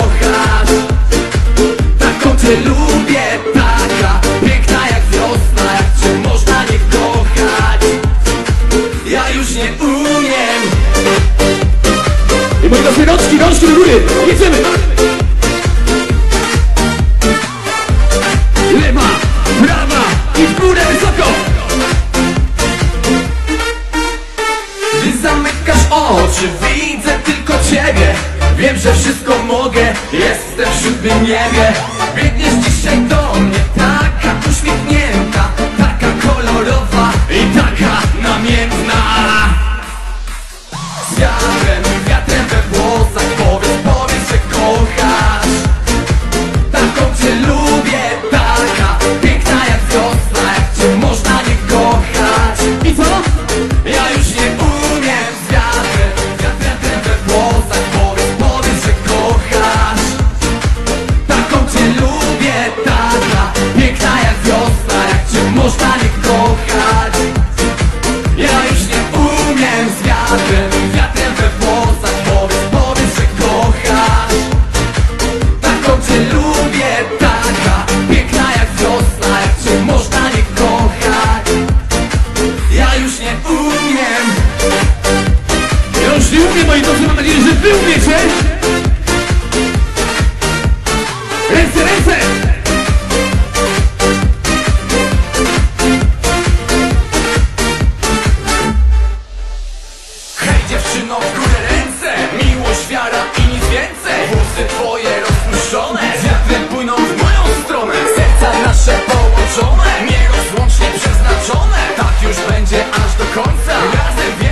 kochasz? Taką cię lubię, taka Piękna jak wiosna, jak cię można nie kochać? Ja już nie umiem. I moi drodzy, rączki, rączki do góry, jedziemy! Lewa, prawa i w górę wysoko. Gdy zamykasz oczy, widzę tylko ciebie. Wiem, że wszystko mogę, jestem w siódmym niebie. Biegniesz dzisiaj do mnie, taka uśmiechnięta Taka kolorowa i taka namiętna. Z wiatrem wiatrem we włosach nie umiem Ja już nie umiem, moi drodzy, mam nadzieję, że wy umiecie! Ręce, ręce! Hej dziewczyno, będzie aż do końca. Razem